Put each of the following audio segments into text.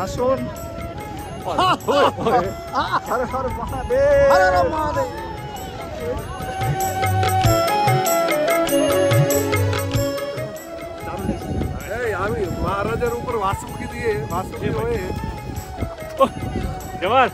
हसोन हर हर महादेव हर हर महादेव महाराजा ऊपर वासु की दिए वासु के हुए जवान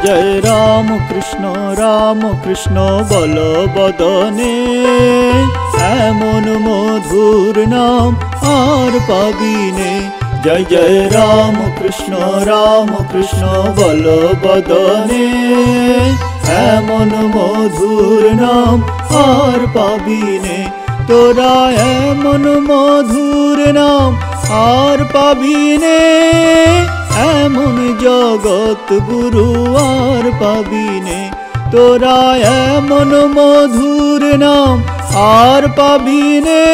জয় জয় রাম কৃষ্ণ রাম কৃষ্ণ বল বদনে এমন মধুর নাম আর পাবিনে জয় জয় রাম কৃষ্ণ রাম কৃষ্ণ বল বদনে এমন মধুর নাম আর পাবিনে তোরা এমন মধুর নাম আর পাবিনে এমন জগৎ গুরু আর পাবিনে। তোরা এমন মধুর নাম আর পাবিনে।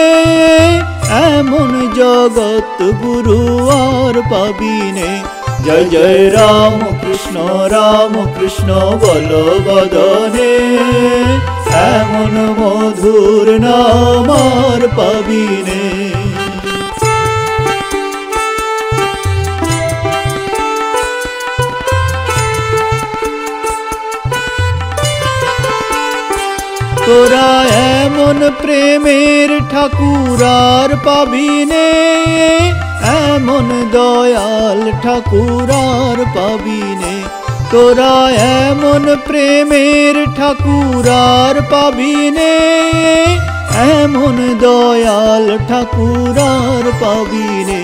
এমন জগৎ গুরু আর পাবিনে। জয় জয় রাম কৃষ্ণ রাম কৃষ্ণ, বল বদনে। এমন মধুর নাম আর পাবিনে। তোরা এমন প্রেমের ঠাকুর আর পাবিনে এমন দয়াল ঠাকুর আর পাবিনে তোরা এমন প্রেমের ঠাকুর আর পাবিনে এমন দয়াল ঠাকুর আর পাবিনে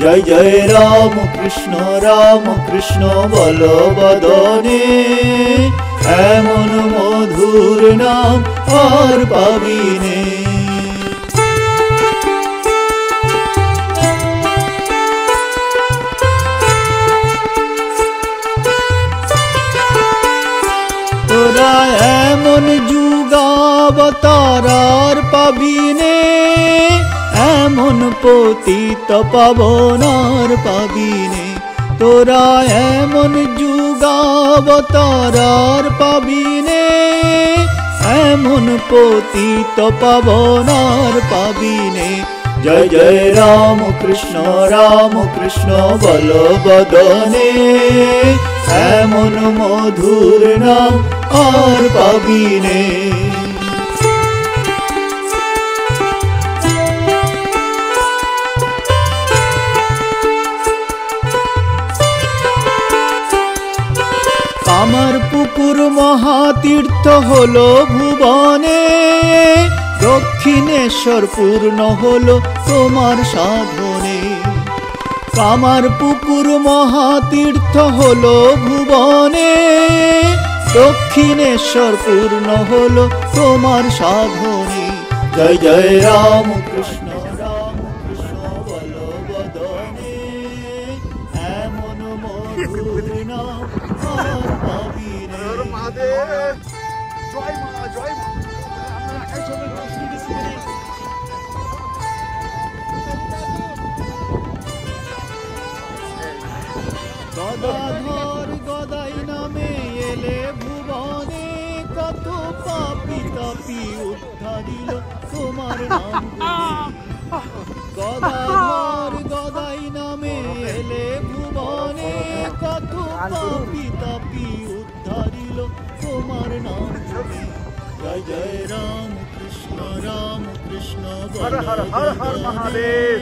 জয় জয় রাম কৃষ্ণ রাম কৃষ্ণ বল বদনে। এমন মধুর নাম আর পাবিনে তোরা এমন যুগাবতার পাবিনে এমন পতিত পাবনার পাবিনে তোরা এমন যুগাবতার পাবিনে এমন পতিত পাবনার পাবিনে। জয় জয় রাম কৃষ্ণ রাম কৃষ্ণ বল বদনে এমন মধুর নাম আর পাবিনে। আমার পুকুর মহাতীর্থ হলো ভুবনে। দক্ষিণেশ্বর পূর্ণ হলো তোমার সাধনে। আমার পুকুর মহাতীর্থ হলো ভুবনে। দক্ষিণেশ্বর পূর্ণ হলো তোমার সাধনে। জয় জয় রাম কৃষ্ণ গদাধর গদাই নামে এলে ভুবনে কত পাপি তাপি উদ্ধারিল তোমার নাম গদাধর গদাই নামে এলে ভুবনে কত পাপি তাপি উদ্ধারিল তোমার নাম। জয় জয় রাম কৃষ্ণ রাম কৃষ্ণ হর হর হর হর মহাদেব।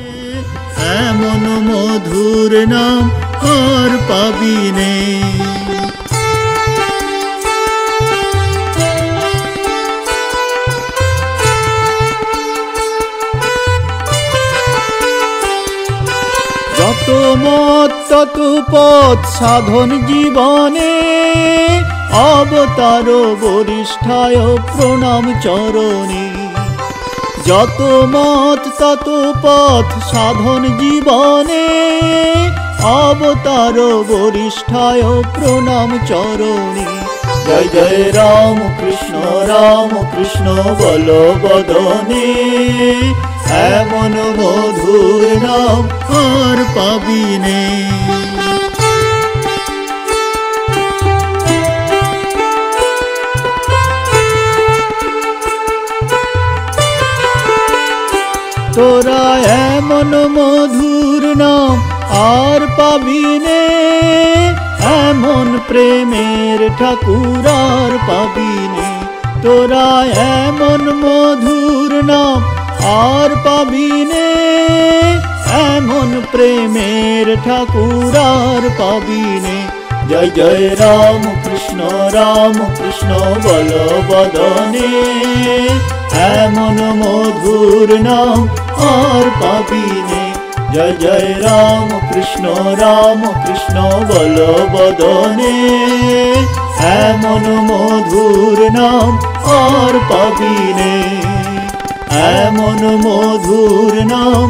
এমন মধুর নাম আর পাবিনে যত মত, তত পথ সাধন জীবনে, অবতার বরিষ্ঠায় প্রণাম চরণে। যত মত, তত পথ সাধন জীবনে অবতার বরিষ্ঠায় প্রণাম চরণে। জয় জয় রাম কৃষ্ণ রাম কৃষ্ণ বল বদনে। এমন মধুর নাম আর পাবিনে তোরা এমন মধুর নাম আর পাবিনে এমন প্রেমের ঠাকুর আর পাবিনে তোরা এমন মধুর নাম আর পাবিনে এমন প্রেমের ঠাকুর আর পাবিনে জয় জয় রাম কৃষ্ণ রাম কৃষ্ণ বল এমন মধুর নাম আর পাবিনে জয় জয় রাম কৃষ্ণ রাম কৃষ্ণ বল বদনে। এমন মধুর নাম আর পাবিনে এমন মধুর নাম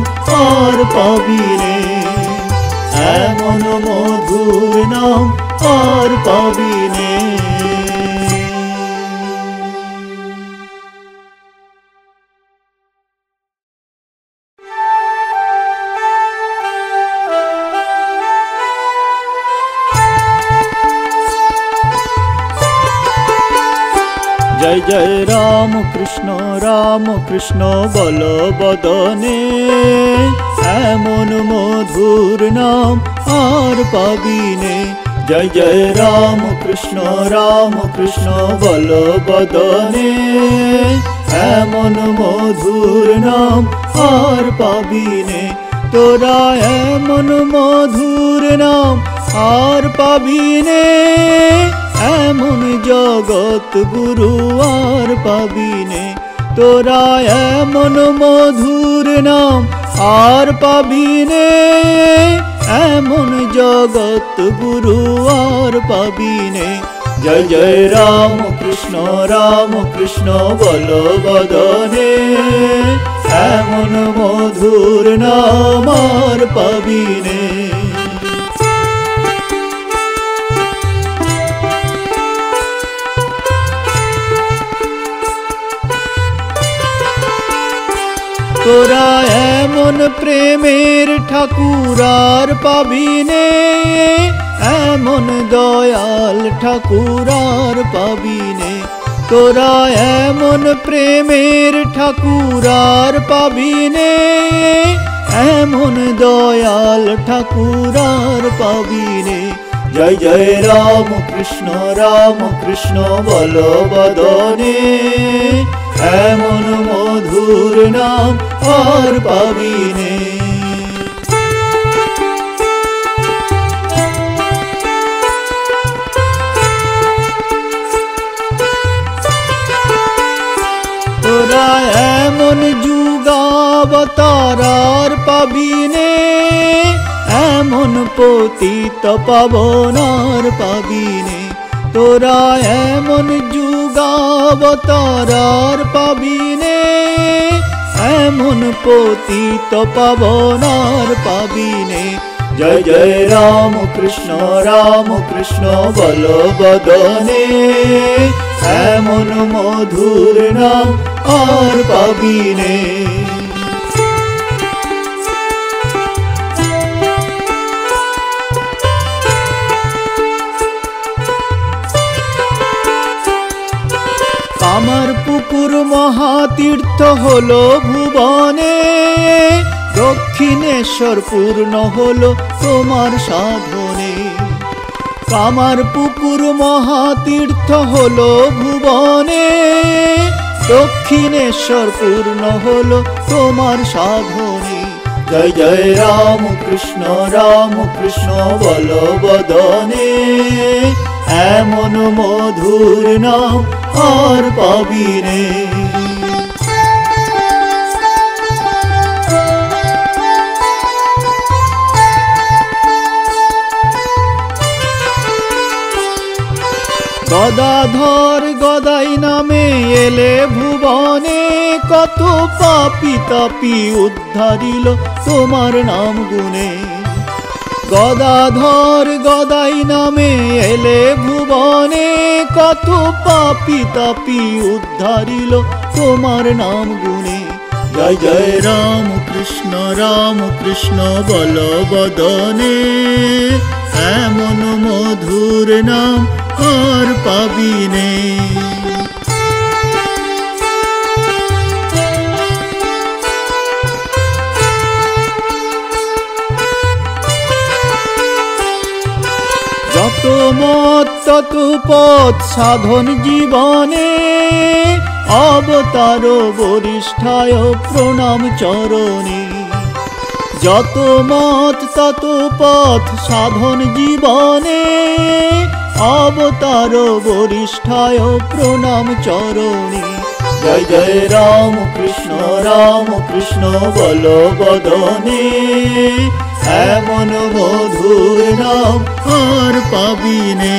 আর পাবিনে এমন মধুর নাম আর পাবিনে জয় জয় রাম কৃষ্ণ রাম কৃষ্ণ বল বদনে এমন মধুর নাম আর পাবিনে জয় জয় রাম কৃষ্ণ রাম কৃষ্ণ বল বদনে এমন মধুর নাম আর পাবিনে তোরা এমন মধুর নাম আর পাবিনে এমন জগৎ গুরু আর পাবিনে। তোরা এমন মধুর নাম আর পাবিনে। এমন জগৎ গুরু আর পাবিনে। জয় জয় রাম কৃষ্ণ রাম কৃষ্ণ বল বদনে। এমন মধুর নাম আর পাবিনে। তোরা এমন প্রেমের ঠাকুর আর পাবিনে এমন দয়াল ঠাকুর আর পাবিনে তোরা এমন প্রেমের ঠাকুর আর পাবিনে এমন দয়াল ঠাকুর আর পাবিনে জয় জয় রাম কৃষ্ণ রাম কৃষ্ণ বল বদনে। এমন মধুর নাম আর পাবিনে তোরা এমন যুগাবতার আর পাবিনে এমন পতিত পাবনার পাবিনে তোরা এমন যুগাবতার আর পাবিনে এমন পতিত পাবনার পাবিনে। জয় জয় রাম কৃষ্ণ রাম কৃষ্ণ বল বদনে। এমন মধুর নাম আর পাবিনে। মহাতীর্থ হল ভুবনে, দক্ষিণেশ্বর পূর্ণ হলো তোমার সাধনে। কামার পুকুর মহাতীর্থ হল ভুবনে, দক্ষিণেশ্বর পূর্ণ হলো তোমার সাধনে। জয় জয় রাম কৃষ্ণ রাম কৃষ্ণ বল বদনে। এমন মধুর নাম আর পাবিনে গদাধর গদাই নামে এলে ভুবনে, কত পাপি তাপি উদ্ধারিল তোমার নাম গুনে গদাধর গদাই নামে এলে ভুবনে, কত পাপি তাপি উদ্ধারিল তোমার নাম গুনে জয় জয় রাম কৃষ্ণ রাম কৃষ্ণ বল এমন মধুর নাম আর পাবিনে যত মত, তত পথ সাধন জীবনে অবতার বরিষ্ঠায় প্রণাম চরণে। যত মত, তত পথ সাধন জীবনে অবতার বরিষ্ঠায় প্রণাম চরণে। জয় জয় রাম কৃষ্ণ রাম কৃষ্ণ বল বদনে। এমন মধুর নাম আর পাবিনে